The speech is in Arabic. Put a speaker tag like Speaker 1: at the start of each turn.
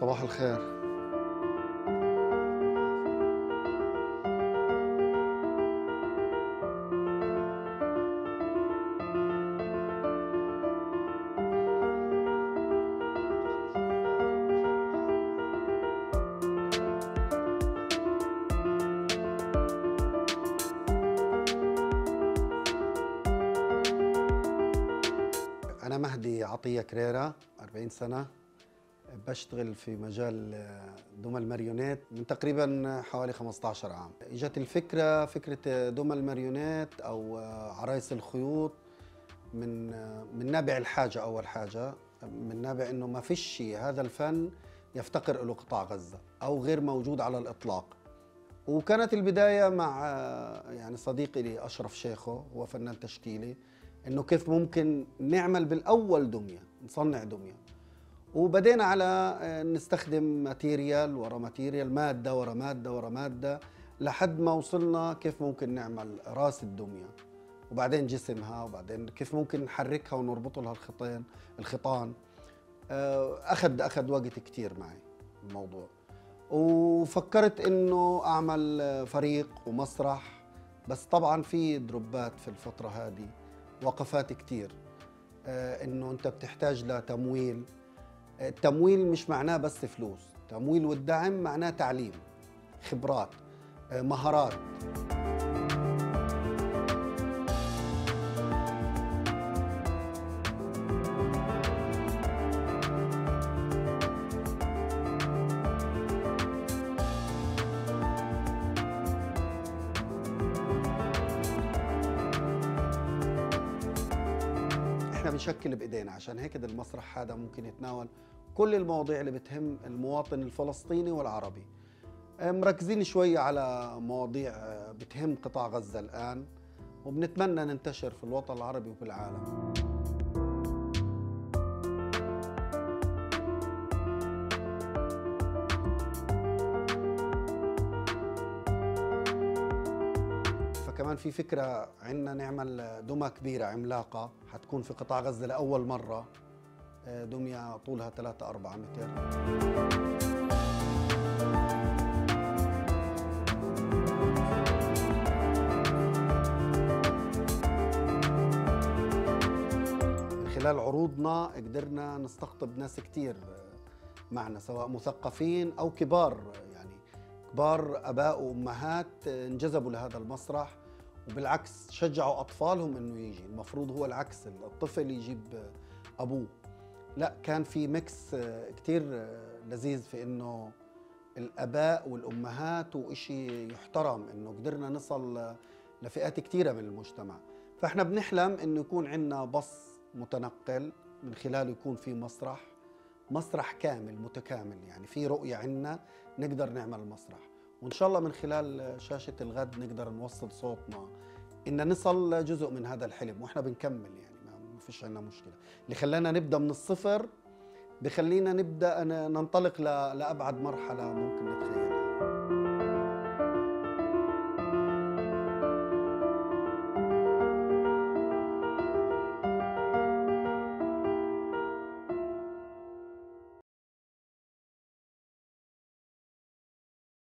Speaker 1: صباح الخير. أنا مهدي عطية كريرة 40 سنة. بشتغل في مجال دمى الماريونيت من تقريبا حوالي 15 عام. إجت الفكرة فكرة دمى الماريونيت أو عرايس الخيوط من من نابع الحاجة أول حاجة من نابع إنه ما فيش هذا الفن يفتقر له قطاع غزة أو غير موجود على الإطلاق. وكانت البداية مع يعني صديقي لي أشرف شيخو هو فنان تشكيلي إنه كيف ممكن نعمل بالأول دمية نصنع دمية. وبدينا على نستخدم material ورا material مادة ورا مادة ورا مادة لحد ما وصلنا كيف ممكن نعمل راس الدمية. وبعدين جسمها وبعدين كيف ممكن نحركها ونربط لها الخطين الخيطان أخذ أخذ وقت كتير معي الموضوع. وفكرت إنه أعمل فريق ومسرح. بس طبعا في دروبات في الفترة هذه وقفات كتير. إنه أنت بتحتاج لتمويل. التمويل مش معناه بس فلوس تمويل والدعم معناه تعليم خبرات مهارات. إحنا بنشكل بإيدينا. عشان هيك المسرح هذا ممكن يتناول كل المواضيع اللي بتهم المواطن الفلسطيني والعربي. مركزين شوي على مواضيع بتهم قطاع غزة الآن وبنتمنى ننتشر في الوطن العربي وفي العالم. فكمان في فكرة عندنا نعمل دمى كبيرة عملاقة حتكون في قطاع غزة لأول مرة. دمية طولها 3 4 متر. من خلال عروضنا قدرنا نستقطب ناس كتير معنا سواء مثقفين أو كبار. يعني كبار أباء وأمهات انجذبوا لهذا المسرح. وبالعكس شجعوا أطفالهم إنه يجي. المفروض هو العكس الطفل يجيب أبوه. لا كان في ميكس كتير لذيذ في إنه الآباء والأمهات وإشي يحترم إنه قدرنا نصل لفئات كتيرة من المجتمع. فإحنا بنحلم إنه يكون عندنا بص متنقل من خلاله يكون في مسرح مسرح كامل متكامل. يعني في رؤية عندنا نقدر نعمل مسرح. وإن شاء الله من خلال شاشة الغد نقدر نوصل صوتنا إن نصل جزء من هذا الحلم وإحنا بنكمل يعني ما فيش عندنا مشكلة. اللي خلانا نبدأ من الصفر بخلينا نبدأ ننطلق لأبعد مرحلة ممكن نتخيل